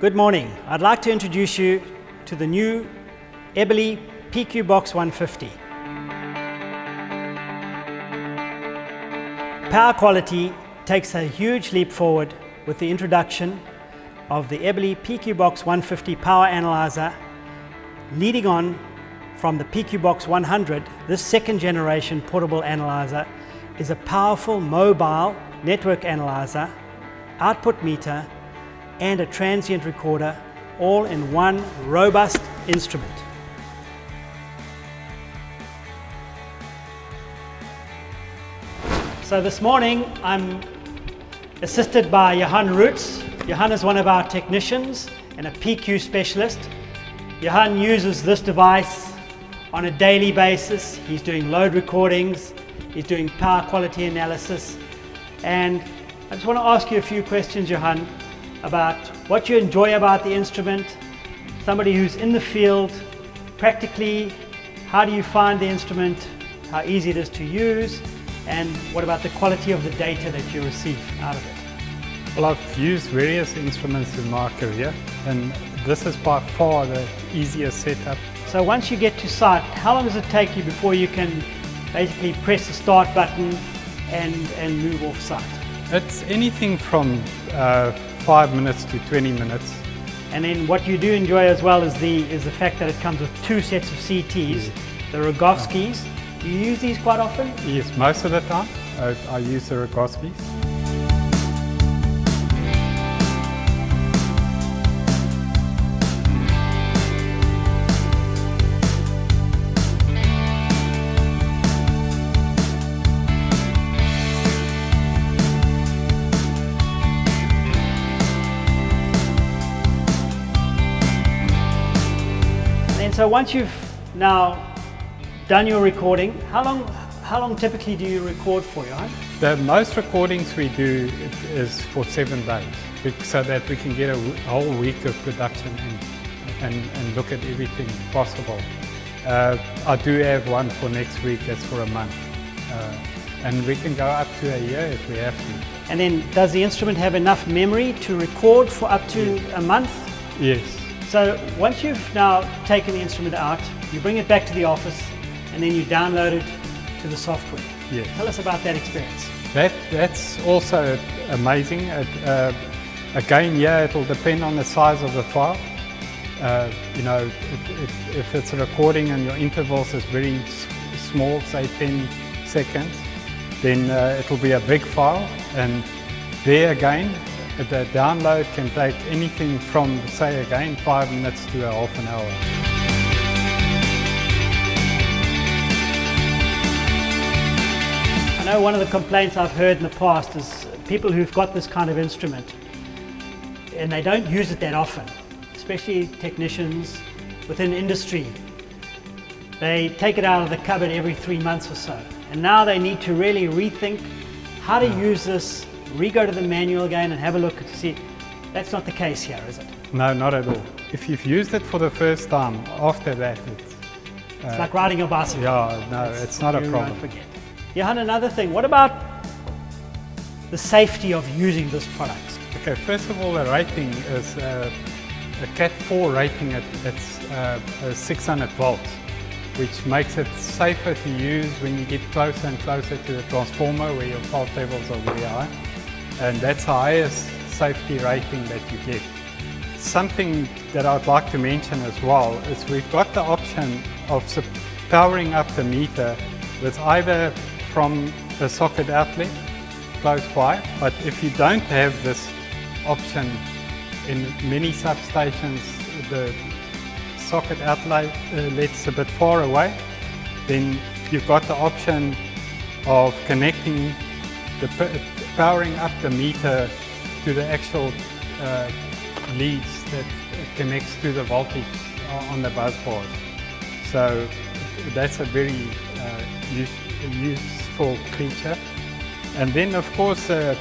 Good morning. I'd like to introduce you to the new Eberle PQ Box 150. Power quality takes a huge leap forward with the introduction of the Eberle PQ Box 150 Power Analyzer leading on from the PQ Box 100, this second generation portable analyzer is a powerful mobile network analyzer, output meter and a transient recorder all in one robust instrument. So this morning I'm assisted by Johan Roots. Johan is one of our technicians and a PQ specialist. Johan uses this device on a daily basis. He's doing load recordings, he's doing power quality analysis. And I just want to ask you a few questions, Johan, about what you enjoy about the instrument, somebody who's in the field, practically, how do you find the instrument, how easy it is to use, and what about the quality of the data that you receive out of it? Well, I've used various instruments in my career, and this is by far the easiest setup. So once you get to site, how long does it take you before you can basically press the start button and, and move off site? It's anything from uh, 5 minutes to 20 minutes. And then what you do enjoy as well is the, is the fact that it comes with two sets of CTs, the Rogowskis. Do you use these quite often? Yes, most of the time I, I use the Rogowskis. So once you've now done your recording, how long, how long typically do you record for, Johan? The most recordings we do is for seven days so that we can get a whole week of production and, and, and look at everything possible. Uh, I do have one for next week, that's for a month. Uh, and we can go up to a year if we have to. And then does the instrument have enough memory to record for up to a month? Yes. So once you've now taken the instrument out, you bring it back to the office and then you download it to the software. Yes. Tell us about that experience. That, that's also amazing. It, uh, again, yeah, it'll depend on the size of the file. Uh, you know, it, it, if it's a recording and your intervals is very small, say 10 seconds, then uh, it'll be a big file. And there again, the download can take anything from, say again, five minutes to a half an hour. I know one of the complaints I've heard in the past is people who've got this kind of instrument and they don't use it that often, especially technicians within industry. They take it out of the cupboard every three months or so. And now they need to really rethink how to use this, re-go to the manual again and have a look to see. That's not the case here, is it? No, not at all. If you've used it for the first time, after that, it's, It's like riding a bicycle. yeah, no, it's not a problem. won't forget. Johan, another thing, what about the safety of using this product? Okay, first of all, the rating is uh, a Cat 4 rating at it's, uh, uh, 600 volts, which makes it safer to use when you get closer and closer to the transformer where your fault levels are very high. And that's the highest safety rating that you get. Something that I'd like to mention as well is we've got the option of powering up the meter with either from a socket outlet close by, but if you don't have this option in many substations, the socket outlet uh, a bit far away, then you've got the option of connecting the powering up the meter to the actual uh, leads that connects to the voltage on the bus bars. So that's a very uh, use, useful feature. And then of course uh,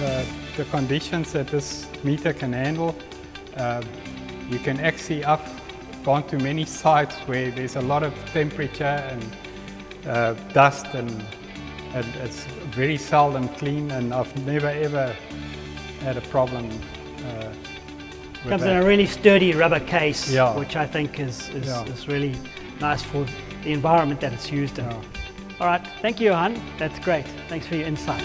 uh, the conditions that this meter can handle, uh, you can actually up gone to many sites where there's a lot of temperature and uh, dust and, and it's very seldom clean and I've never ever had a problem uh, Comes that. in a really sturdy rubber case, Yeah. which I think is, is, Yeah. is really nice for the environment that it's used in. Yeah. All right, thank you, Johan. That's great. Thanks for your insight.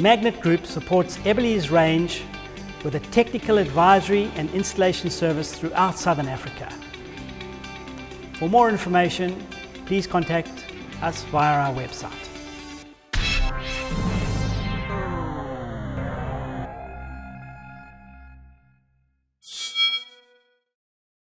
Magnet Group supports Eberle's range with a technical advisory and installation service throughout Southern Africa. For more information, please contact us via our website.